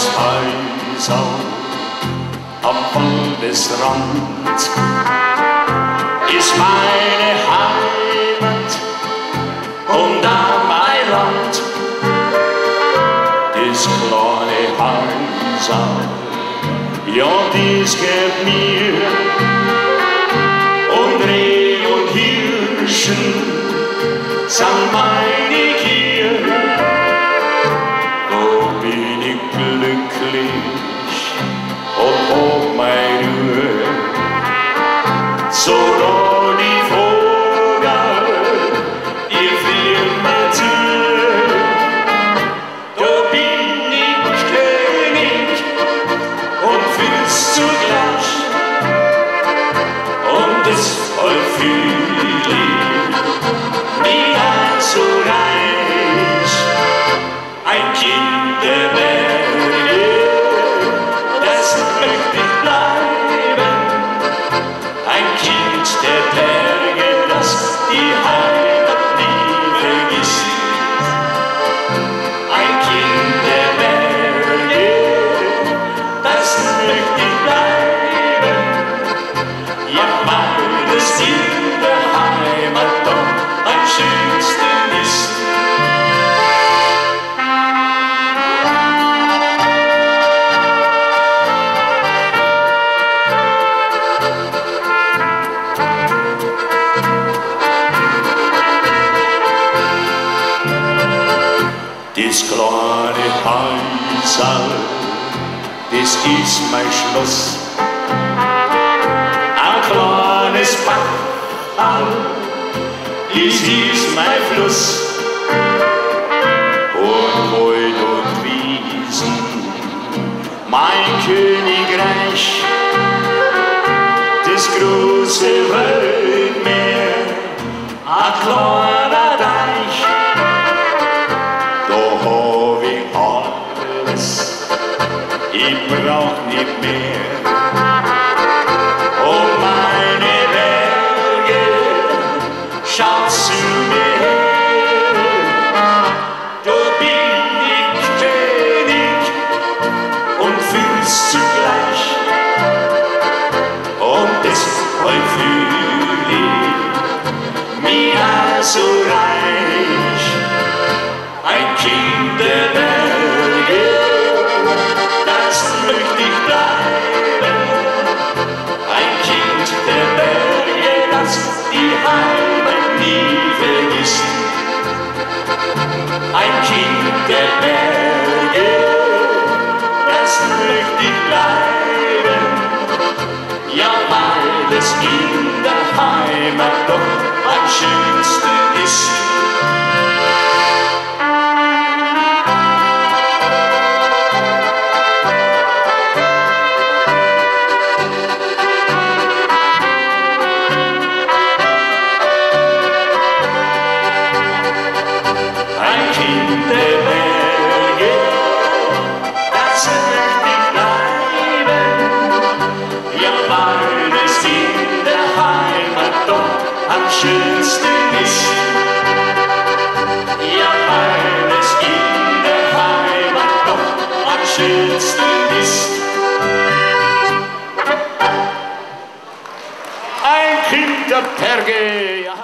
altes Häuser am Waldesrand ist meine Heimat und auch mein Land. Das kleine Häuser, ja, dies gibt mir und Reh und Hirschen sind meine glücklich und hab meine Ruhe. So Häusal, das ist mein Schloss. Ein kleines Bachal, das ist mein Fluss. Und Wald und Wiesen, mein Königreich, das große Weltmeer, ein kleiner ich brauch nicht mehr. Und meine Berge, schaut zu mir her. Da bin ich König und Fürst zugleich. Und deshalb fühl ich auch so reich. Ein Kind Kind der Ein Kind der Berge, ja.